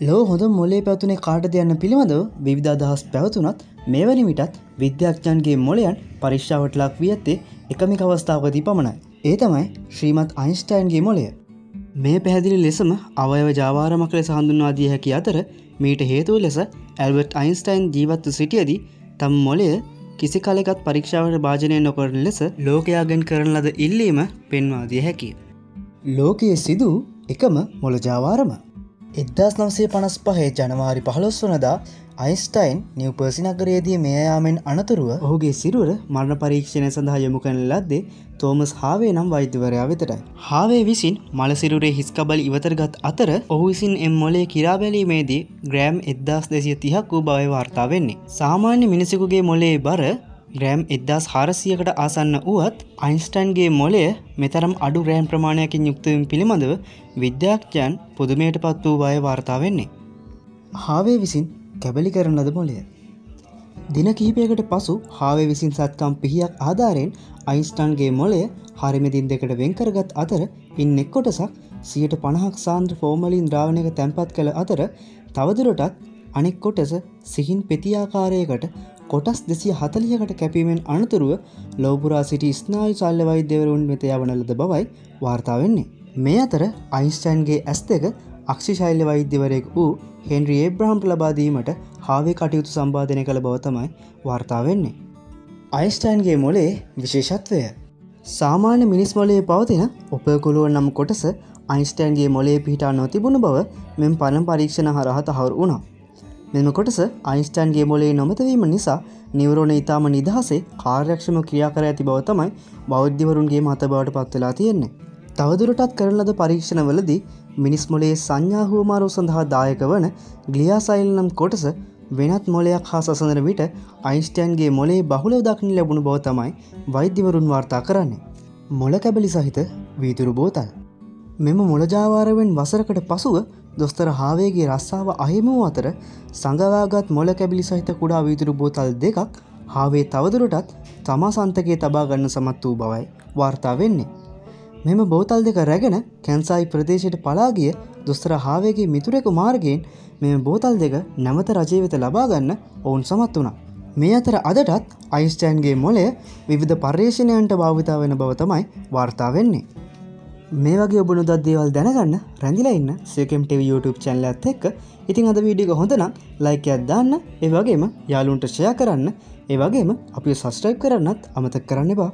ලෝ හොඳ මොලේ පැවතුනේ කාටද යන්න පිළිබඳව විවිධ අදහස් පැවතුනත් මේවැනි විටත් විද්‍යාඥන්ගේ මොලයන් පරික්ෂාවට ලක් වී ඇත්තේ එකමික අවස්ථාවකදී පමණයි. ඒ තමයි ශ්‍රීමත් අයින්ස්ටයින්ගේ මොලය. මේ පැහැදිලි ලෙසම අවයව ජාවාරමක ලෙස හඳුන්වාදිය හැකි අතර මීට හේතුව ලෙස ඇල්බට් අයින්ස්ටයින් ජීවත්ව සිටියදී තම් මොලය කිසි කලෙකත් පරීක්ෂාවට භාජනය නොකරන ලෙස ලෝකයාගෙන් කරන ලද ඉල්ලීම පෙන්වාදිය හැකි. ලෝකයේ සිදු එකම මොළ ජාවාරම එදදාස් නවසේ පනස් පහේ ජනවාරි පහළොස් වනදා අයිස්ටයින් නිවපර්සි නගරයේදී මේයාමෙන් අනතුරුව ඔහුගේ සිරුවර මරණ පරීක්ෂණය සඳහා යොමු කන ලද්දේ තෝමස් හාවේ නම් වෛද්‍යවරයා වෙතටයි. හාවේ විසින් මලසිරුරේ හිස්කබල ඉවතරගත් අතර ඔහු විසින් එම් මොලේ කිරාබැලීමේදී ග්‍රෑම් එදදාස් දෙසිය තිහක් වූ බව වාර්තා වෙන්නේ. සාමාන්‍ය මිනිසකුගේ මොලේ බර ග්‍රෑම් එදදාස් හාරසියකට ආසන්න වුවත් අයින්ස්ටන්ගේ මොලය මෙතරම් අඩු ග්‍රෑම් ප්‍රමාණයකින් යුක්තවම් පිළිබඳව විද්‍යාඥයන් පුදුමයට පත් වූ බය වාර්තා වෙන්නේ. හාවේ විසින් කැබලි කරන ලද මොලය. දින කීපයකට පසු හාවේ විසින් සත්කම් පිහියක් ආධාරයෙන් අයින්ස්ටන්ගේ මොලය හරිමදින් දෙකට වෙන්කරගත් අතර ඉන්න එක් කොටසක් සියට පණහක් සාන්ද්‍ර ෆෝමලින් ද්‍රාවණයක තැන්පත් කළ අතර තවදුරටත් අනෙක් කොටස සිහින් පෙතියාකාරයකට කොටස් දෙසිය හතලියකට කැපීමෙන් අනතුරුව ලෝපුරා සිටි ස්නායු සල්ල වෛද්‍යවරුන් වෙත යවනලද බවයි වාර්තාාවන්නේ. මේ අතර අයින්ස්ටයින්ගේ ඇස් දෙක අක්ෂිශෛල්‍ය වෛද්‍යවරයෙක් වූ හෙන්රි ඒබ්‍රහම්ට ලබාදීමට හාවේ කටයුතු සම්බාධනය කළ බවතමයි වාර්තාාවන්නේ. අයිස්ටයින්ගේ මොලේ විශේෂත්වය සාමාන්‍ය මිනිස් මොලේ පවතින උපයකුළුව නම් කොටස අයිස්ටයින්ගේ මොලේ පිහිටා නොතිබුණු බව මෙම පලම් පරීක්ෂණ හරහත හවරු වුණා. මෙම කොටස අයින්ස්ටන්ගේ මොලේ නොමතවීම නිසා නිවරෝණ ඉතාම නිදහසේ කාර්යක්ෂම ක්‍රියා කර ඇති බව තමයි බෞද්ධවරුන්ගේ මත බවට පත්වෙලා තියෙන්නේ. තවදුරටත් කරලද පරීක්ෂණවලදී මිනිස් මොලේ සංඥාහුවමාරු සඳහා දායක වන ග්ලියාසයිල් නම් කොටස වෙනත් මොලයක් හා සසඳන විට අයින්ස්ටන්ගේ මොලේ බහුලව දක්න ලැබුණු බව තමයි වෛද්‍යවරුන් වාර්තා කරන්නේ. මොල කැබලි සහිත වීතුරු බෝතල්. මෙම මොළජාවාරවෙන් වසරකට පසුව දොස්තර හාවේගේ රස්සාාව අහිමූ අතර සඟවාගත් මොල කැබිලි සහිත කුඩා වීතුරු බෝතල් දෙකක් හාවේ තවදුරටත් තමා සන්තකයේ තබා ගන්න සමත් වූ බවයි වාර්තා වෙන්නේ. මෙම බෝතල් දෙක රැගෙන කැන්සායි ප්‍රදේශයට පලාගිය දොස්තර හාවේගේ මිතුරෙකු මාර්ගයෙන් මෙම බෝතල් දෙක නැවත රජය වෙත ලබාගන්න ඔවුන් සමත් වුණා. මේ අතර අදටත් අයිස්ටෑන්ගේ මොලය විවිධ පර්යේෂණයන්ට භාවිතා වෙන බව තමයි වාර්තා වෙන්නේ. මේ වගේ ඔබනු දත්දේවල් දැනගන්න රැඳිලා ඉන්න සකම්ටව YouTube චැනල ඇත් එක්ක. ඉතින් අද වීඩික හොඳනම් ලයිකයක් දාන්න ඒ වගේම යාලුන්ට ෂය කරන්න ඒ වගේම අපි සස්ට්‍රයිප් කරන්නත් අමතක් කරන්න බා